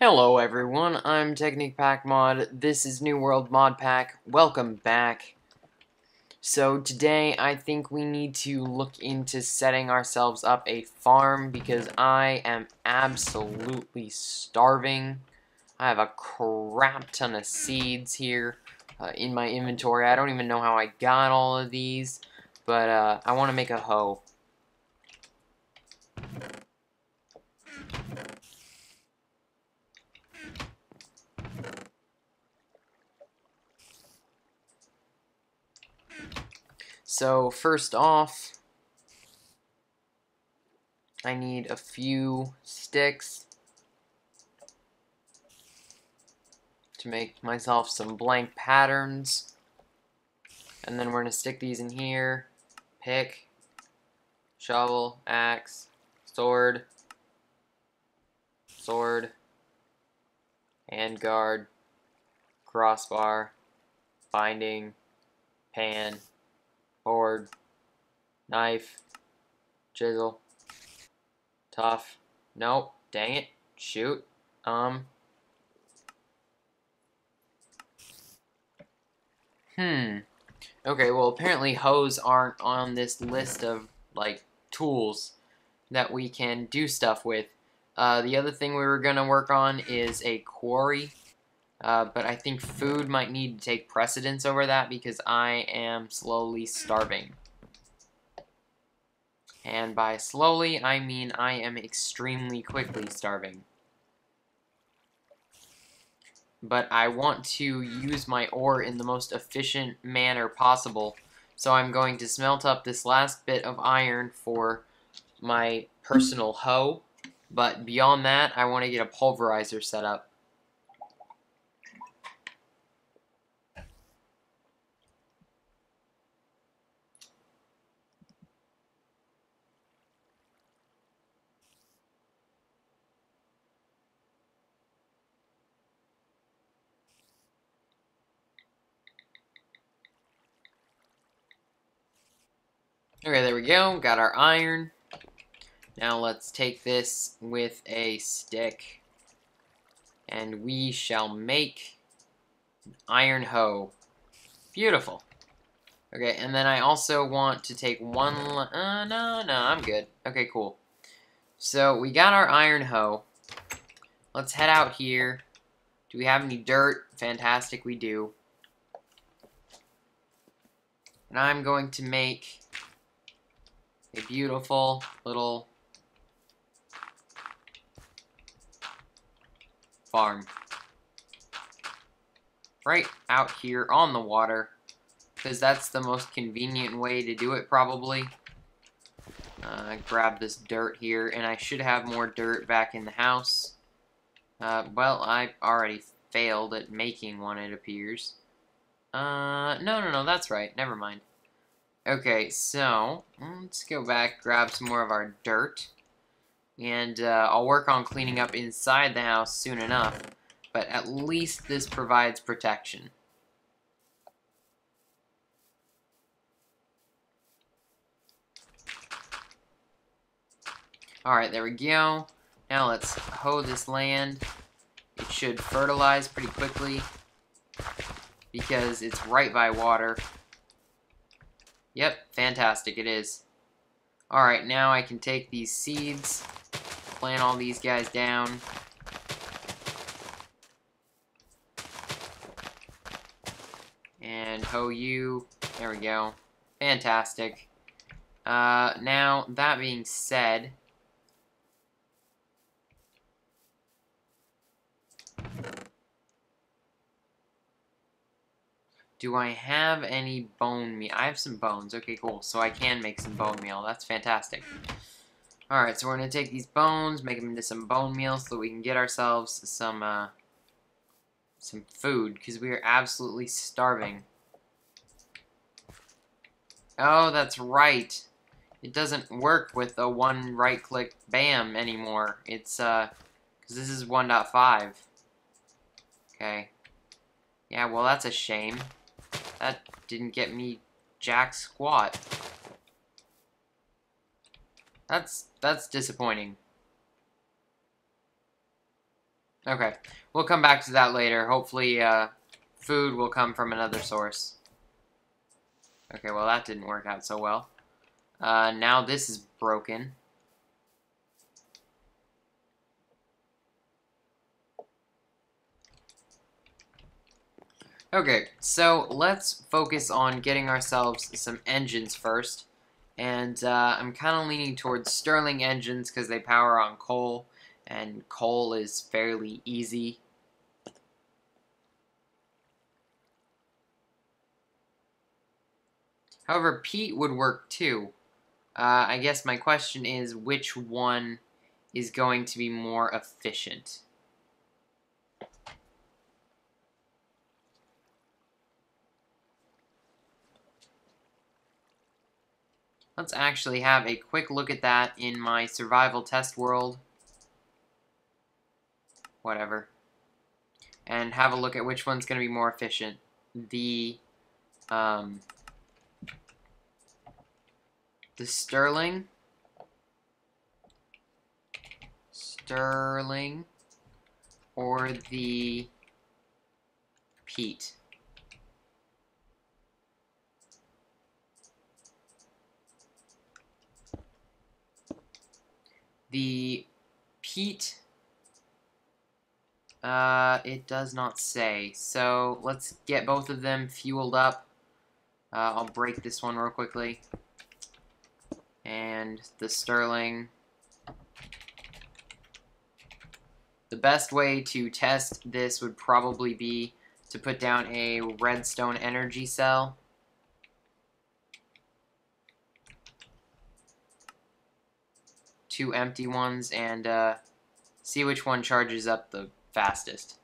Hello everyone, I'm Technic Pack Mod. This is New World Mod Pack. Welcome back. So today I think we need to look into setting ourselves up a farm because I am absolutely starving. I have a crap ton of seeds here uh, in my inventory. I don't even know how I got all of these, but uh, I want to make a hoe. So first off, I need a few sticks to make myself some blank patterns. And then we're going to stick these in here. Pick, shovel, axe, sword, sword, handguard, crossbar, binding, pan, board, knife, chisel, tough, nope, dang it, shoot, um, hmm, okay, well apparently hoes aren't on this list of, like, tools that we can do stuff with. Uh, the other thing we were going to work on is a quarry. Uh, but I think food might need to take precedence over that because I am slowly starving. And by slowly, I mean I am extremely quickly starving. But I want to use my ore in the most efficient manner possible. So I'm going to smelt up this last bit of iron for my personal hoe. But beyond that, I want to get a pulverizer set up. Okay, there we go. Got our iron. Now let's take this with a stick. And we shall make an iron hoe. Beautiful. Okay, and then I also want to take one... Uh, no, no, I'm good. Okay, cool. So, we got our iron hoe. Let's head out here. Do we have any dirt? Fantastic, we do. And I'm going to make a beautiful little farm. Right out here on the water, because that's the most convenient way to do it probably. Uh, grab this dirt here, and I should have more dirt back in the house. Uh, well, I already failed at making one, it appears. Uh, no, no, no, that's right. Never mind. Okay, so let's go back, grab some more of our dirt. And uh, I'll work on cleaning up inside the house soon enough. But at least this provides protection. Alright, there we go. Now let's hoe this land. It should fertilize pretty quickly because it's right by water. Yep, fantastic, it is. Alright, now I can take these seeds, plant all these guys down. And hoe you. There we go. Fantastic. Uh, now, that being said, Do I have any bone meal? I have some bones. Okay, cool. So I can make some bone meal. That's fantastic. Alright, so we're going to take these bones, make them into some bone meal so that we can get ourselves some, uh, some food, because we are absolutely starving. Oh, that's right. It doesn't work with a one right-click BAM anymore. It's, uh, because this is 1.5. Okay. Yeah, well, that's a shame. That didn't get me jack squat. That's that's disappointing. Okay, we'll come back to that later. Hopefully, uh, food will come from another source. Okay, well that didn't work out so well. Uh, now this is broken. Okay, so let's focus on getting ourselves some engines first. And uh, I'm kind of leaning towards Stirling engines because they power on coal, and coal is fairly easy. However, peat would work too. Uh, I guess my question is which one is going to be more efficient? Let's actually have a quick look at that in my survival test world. Whatever. And have a look at which one's going to be more efficient. The, um, the Stirling. Stirling. Or the Peat. The peat, uh, it does not say. So let's get both of them fueled up. Uh, I'll break this one real quickly. And the Stirling. The best way to test this would probably be to put down a redstone energy cell. Two empty ones and uh, see which one charges up the fastest.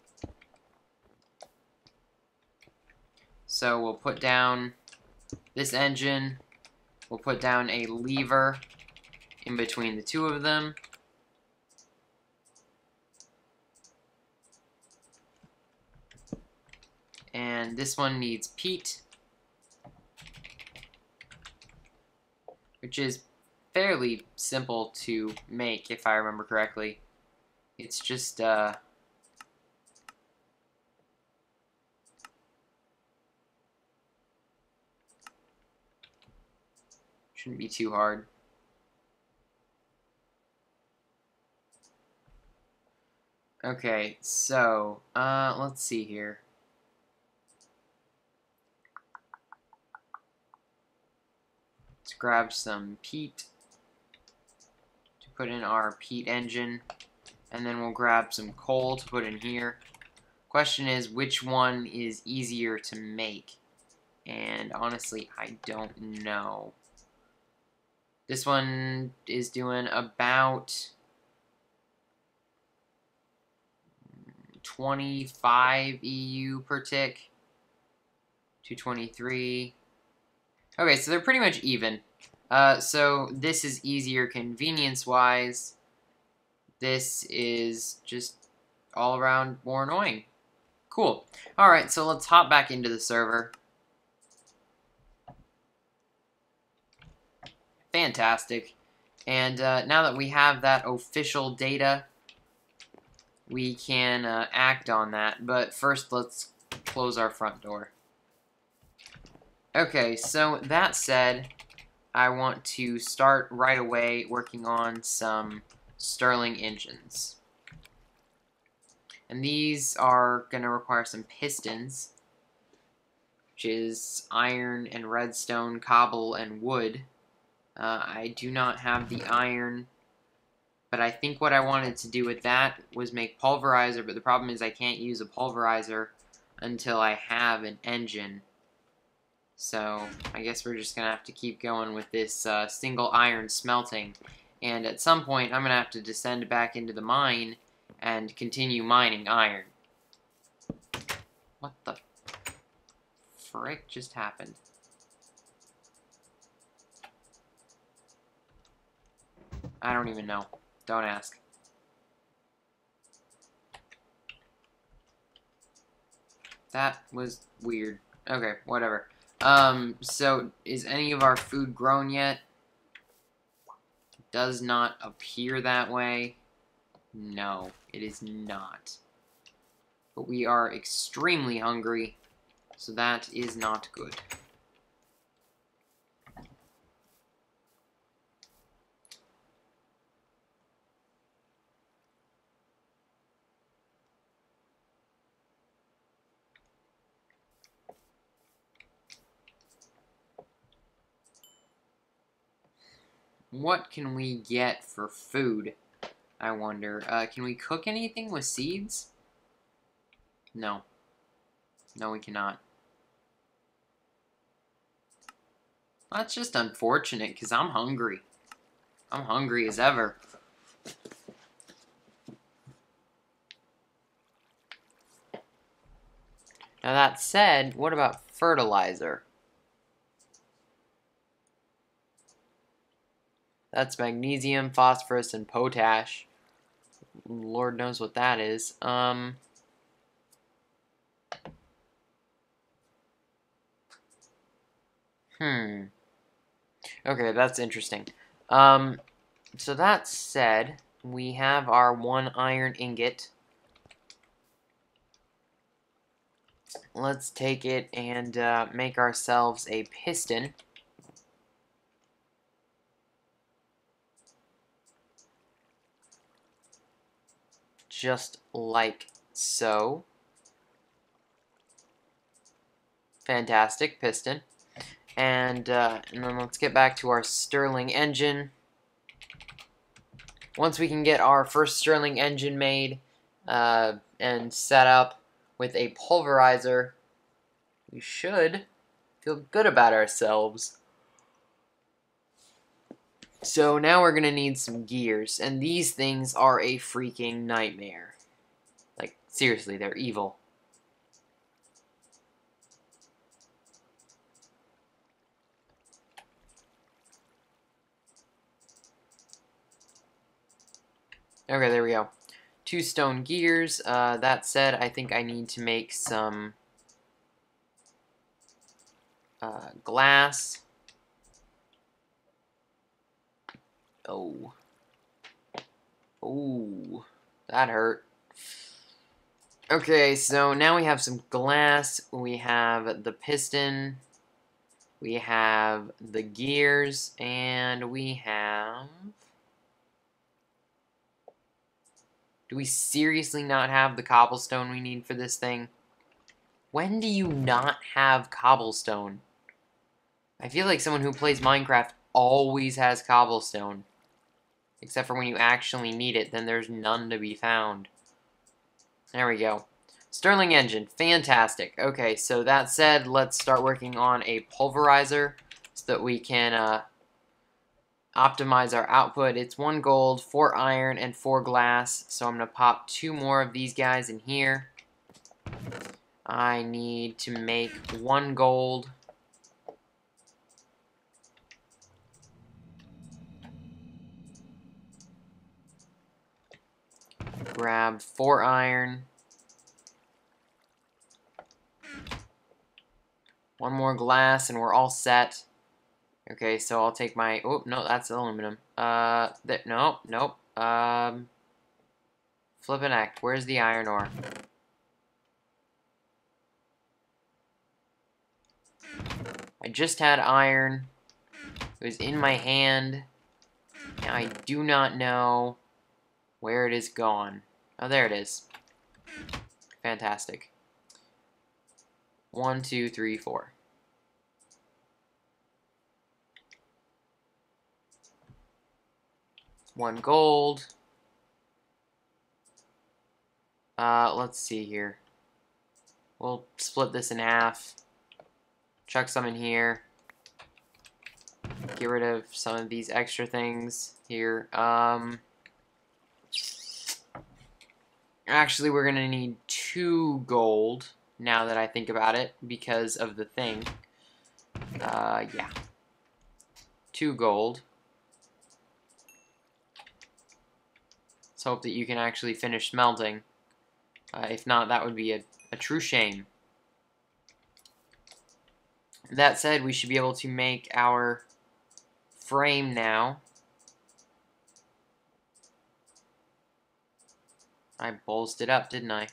So we'll put down this engine, we'll put down a lever in between the two of them. And this one needs peat, which is fairly simple to make, if I remember correctly. It's just, uh... Shouldn't be too hard. Okay, so, uh, let's see here. Let's grab some peat put in our peat engine, and then we'll grab some coal to put in here. Question is, which one is easier to make? And honestly, I don't know. This one is doing about 25 EU per tick. 223. Okay, so they're pretty much even. Uh, so this is easier convenience-wise. This is just all around more annoying. Cool. Alright, so let's hop back into the server. Fantastic. And uh, now that we have that official data, we can uh, act on that. But first, let's close our front door. Okay, so that said, I want to start right away working on some Stirling engines. And these are going to require some pistons, which is iron and redstone, cobble, and wood. Uh, I do not have the iron, but I think what I wanted to do with that was make pulverizer, but the problem is I can't use a pulverizer until I have an engine. So I guess we're just going to have to keep going with this uh, single iron smelting. And at some point, I'm going to have to descend back into the mine and continue mining iron. What the frick just happened? I don't even know. Don't ask. That was weird. Okay, whatever. Um, so is any of our food grown yet? Does not appear that way. No, it is not. But we are extremely hungry, so that is not good. What can we get for food? I wonder. Uh, can we cook anything with seeds? No. No, we cannot. That's just unfortunate, because I'm hungry. I'm hungry as ever. Now that said, what about fertilizer? That's magnesium, phosphorus, and potash. Lord knows what that is. Um... Hmm. Okay, that's interesting. Um, so that said, we have our one iron ingot. Let's take it and uh, make ourselves a piston. Just like so. Fantastic, piston. And, uh, and then let's get back to our Stirling engine. Once we can get our first Stirling engine made uh, and set up with a pulverizer, we should feel good about ourselves. So now we're to need some gears, and these things are a freaking nightmare. Like, seriously, they're evil. Okay, there we go. Two stone gears. Uh, that said, I think I need to make some uh, glass. Oh. Oh. That hurt. Okay, so now we have some glass. We have the piston. We have the gears. And we have... Do we seriously not have the cobblestone we need for this thing? When do you not have cobblestone? I feel like someone who plays Minecraft always has cobblestone. Except for when you actually need it, then there's none to be found. There we go. Stirling engine, fantastic. Okay, so that said, let's start working on a pulverizer so that we can uh, optimize our output. It's one gold, four iron, and four glass. So I'm going to pop two more of these guys in here. I need to make one gold, grab four iron. One more glass and we're all set. Okay, so I'll take my... Oh, no, that's aluminum. Uh, that, nope, nope. Um, flip an act. Where's the iron ore? I just had iron. It was in my hand. Now I do not know where it is gone. Oh, there it is. Fantastic. One, two, three, four. One gold. Uh, let's see here. We'll split this in half. Chuck some in here. Get rid of some of these extra things here. Um... Actually, we're going to need two gold, now that I think about it, because of the thing. Uh, yeah. Two gold. Let's hope that you can actually finish smelting. Uh, if not, that would be a, a true shame. That said, we should be able to make our frame now. I bolzed it up, didn't I?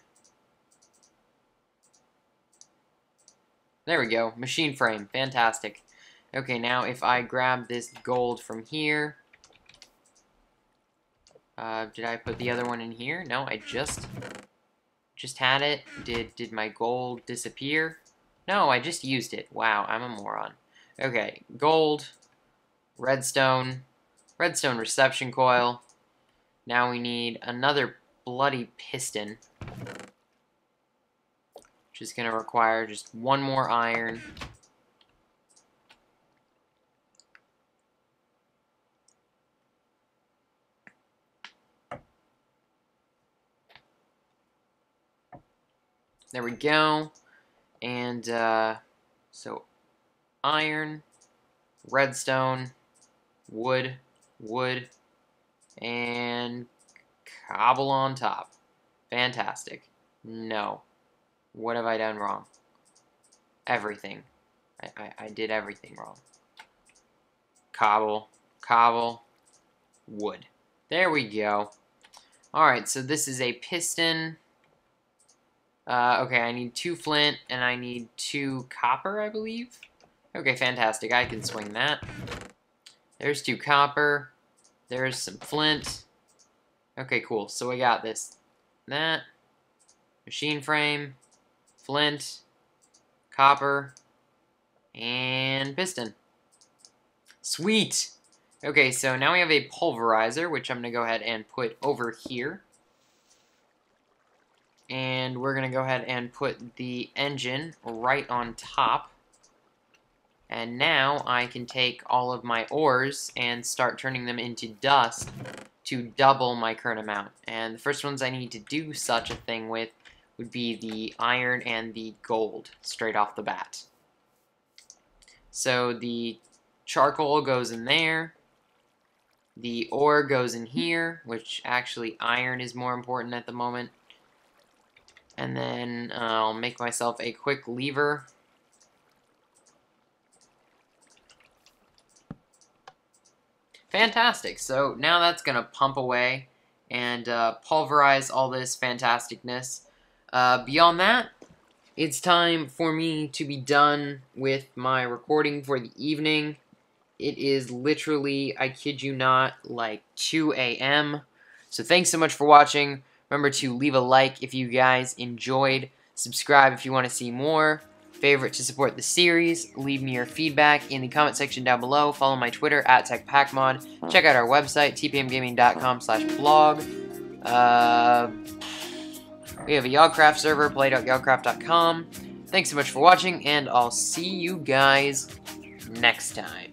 There we go. Machine frame. Fantastic. Okay, now if I grab this gold from here... Uh, did I put the other one in here? No, I just... Just had it. Did, did my gold disappear? No, I just used it. Wow, I'm a moron. Okay, gold, redstone, redstone reception coil. Now we need another bloody piston. Which is going to require just one more iron. There we go. And, uh, so, iron, redstone, wood, wood, and cobble on top. Fantastic. No. What have I done wrong? Everything. I, I, I did everything wrong. Cobble, cobble, wood. There we go. Alright, so this is a piston. Uh, okay, I need two flint, and I need two copper, I believe. Okay, fantastic. I can swing that. There's two copper. There's some flint. Okay, cool. So we got this. That. Machine frame. Flint. Copper. And piston. Sweet! Okay, so now we have a pulverizer, which I'm going to go ahead and put over here and we're going to go ahead and put the engine right on top. And now I can take all of my ores and start turning them into dust to double my current amount. And the first ones I need to do such a thing with would be the iron and the gold straight off the bat. So the charcoal goes in there. The ore goes in here, which actually iron is more important at the moment. And then uh, I'll make myself a quick lever. Fantastic. So now that's going to pump away and uh, pulverize all this fantasticness. Uh, beyond that, it's time for me to be done with my recording for the evening. It is literally, I kid you not, like 2 a.m. So thanks so much for watching. Remember to leave a like if you guys enjoyed, subscribe if you want to see more, favorite to support the series, leave me your feedback in the comment section down below, follow my Twitter at TechPackMod, check out our website, tpmgaming.com slash blog. Uh, we have a Yogcraft server, play.yogcraft.com. Thanks so much for watching, and I'll see you guys next time.